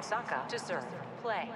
Osaka to serve. Play.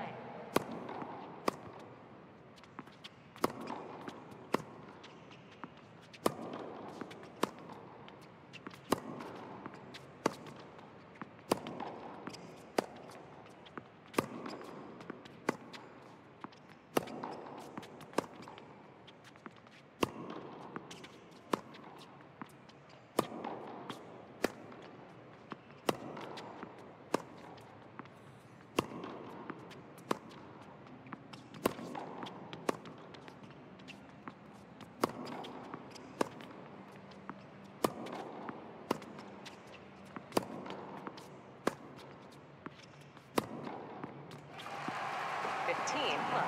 Fifteen. Love.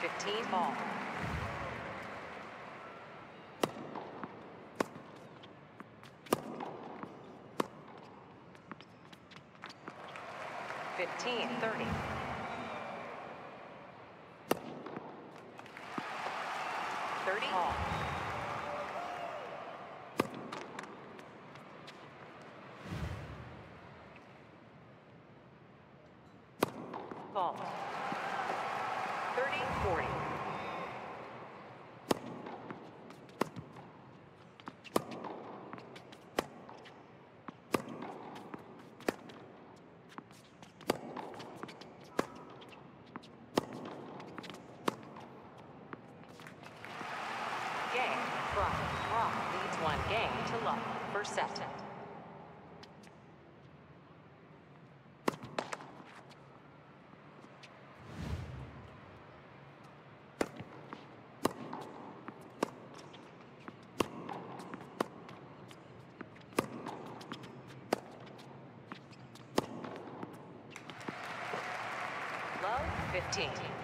Fifteen. Ball. Fifteen. Thirty. Ball. Ball. Thirty. Forty. Game. Rock. Rock leads one game to First set. Love 15.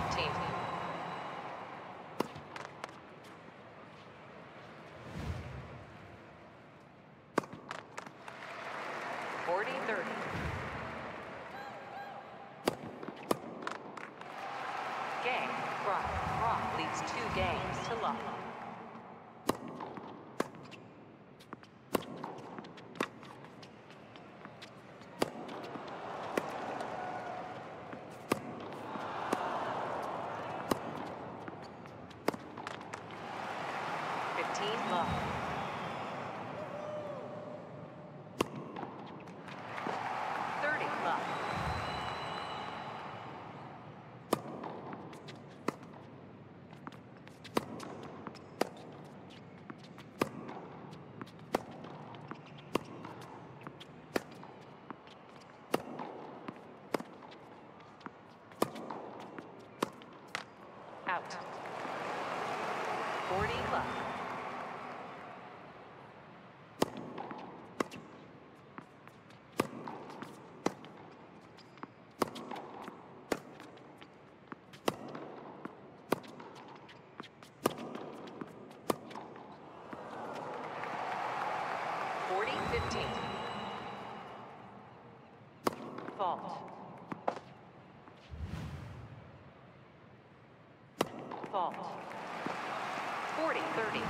15. Forty thirty. Fault. Fault. Forty thirty.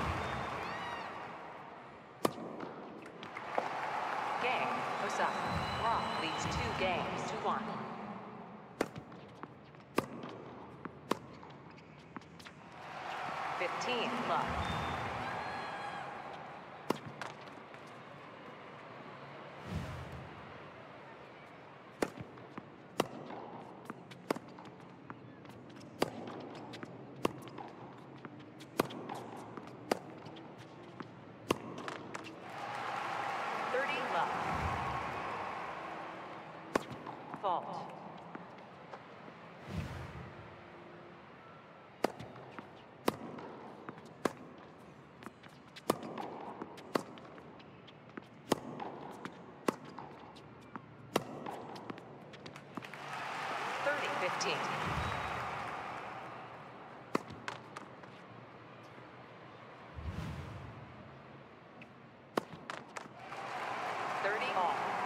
Game. Osaka. Rock leads two games to one. Fifteen love. involved. Thirty off.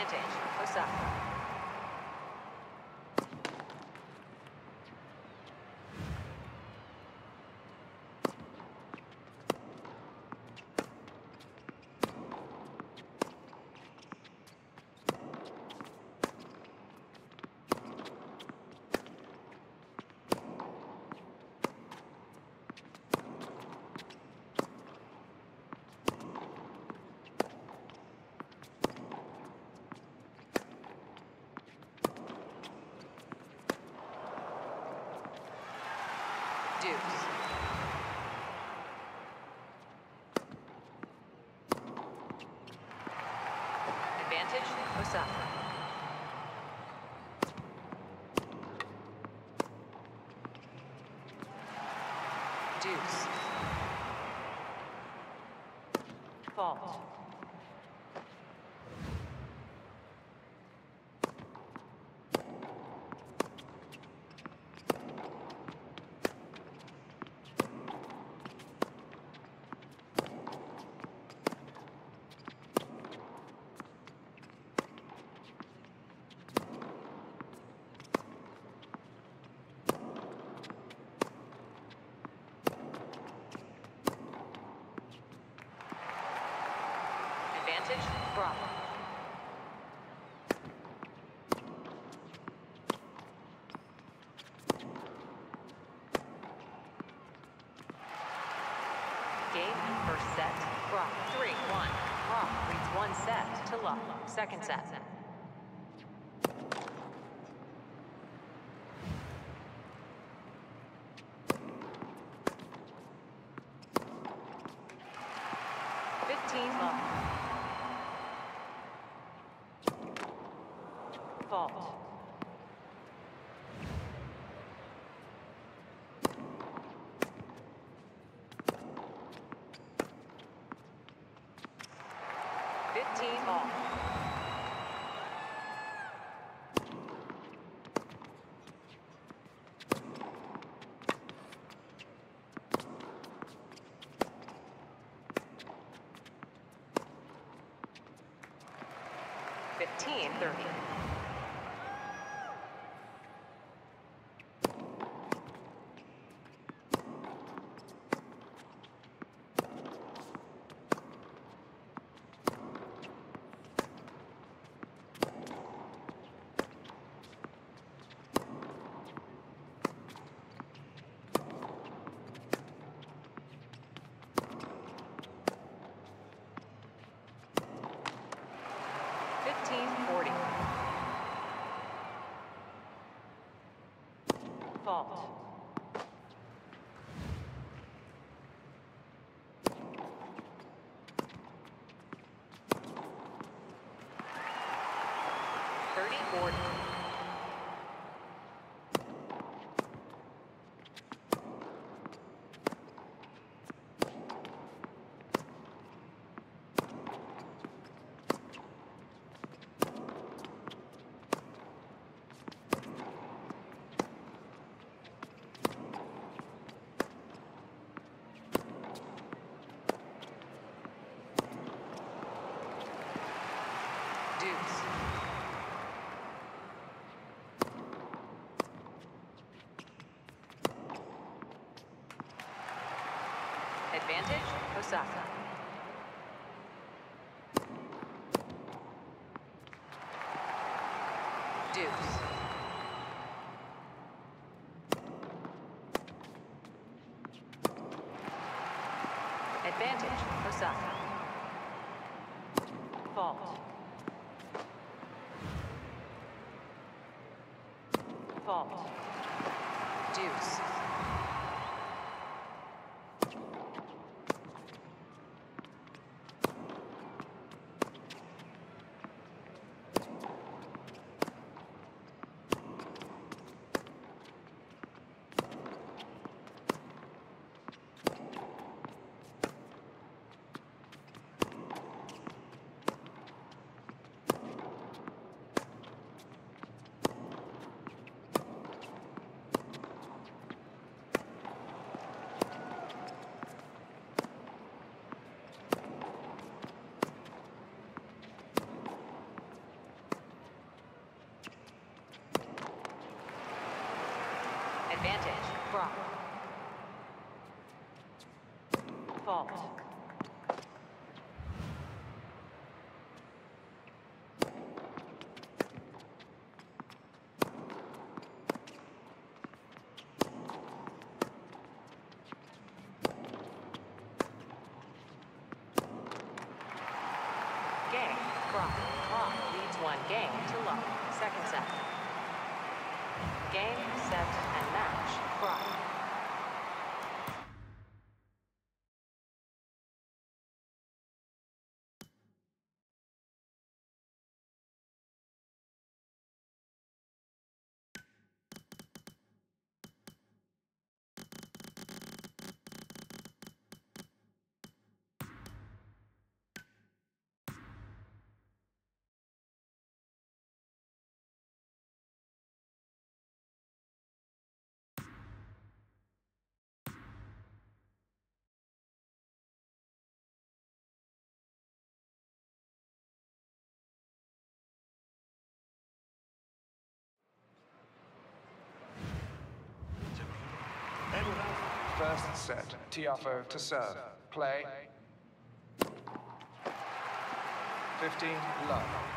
advantage. up? Attention, Osaka. Deuce. Fault. Second set. 30. Osaka. Deuce. Advantage, Osaka. Fault. Fault. Deuce. Advantage, Brock. Fault. Game, Brock. Brock leads one game to love. Second set. Game, set, and match. Brock. First set, Tiafoe to serve. Play. 15, love.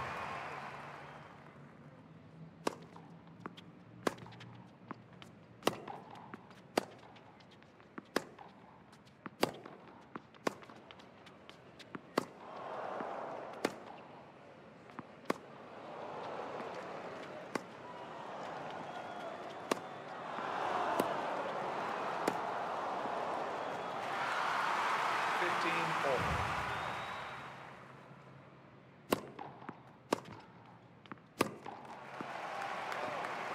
All.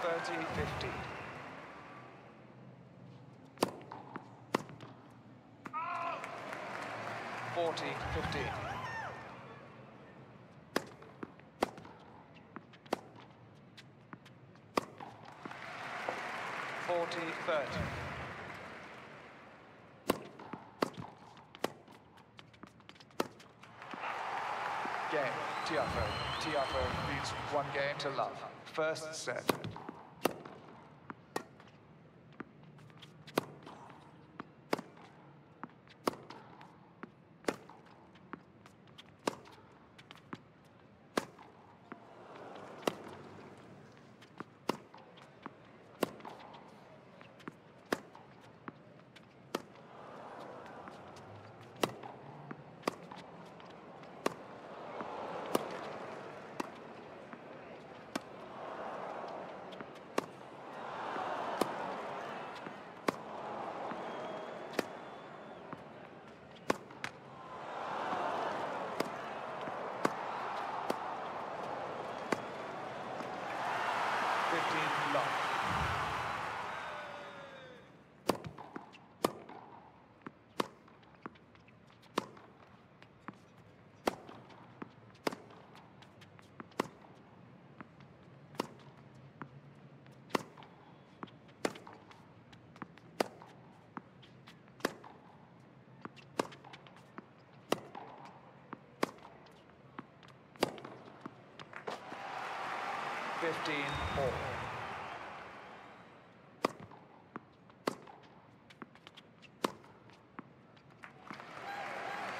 Thirty fifteen. Forty fifteen. Forty thirty. Game. Tiafoe. Tiafoe leads one game to love. First set. 15-4.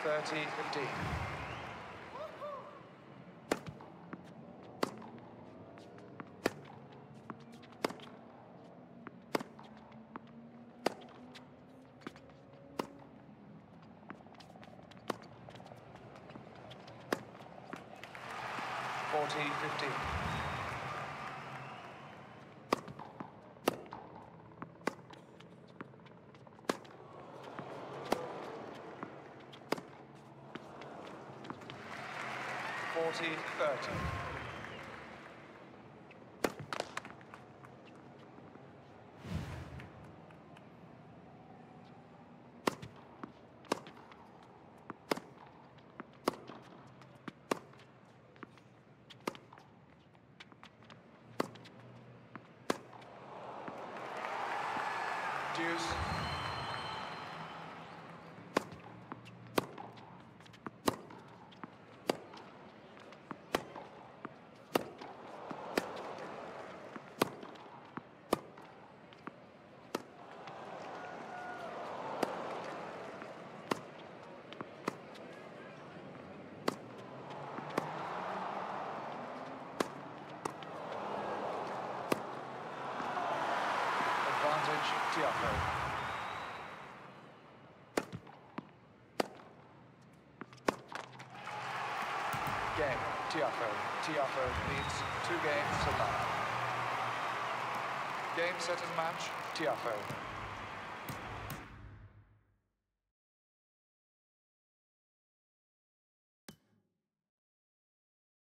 Thirty fifteen. Forty fifteen. 40-30. Tiafoe. Game, Tiafoe. Tiafoe leads two games to none. Game, set and match, Tiafoe.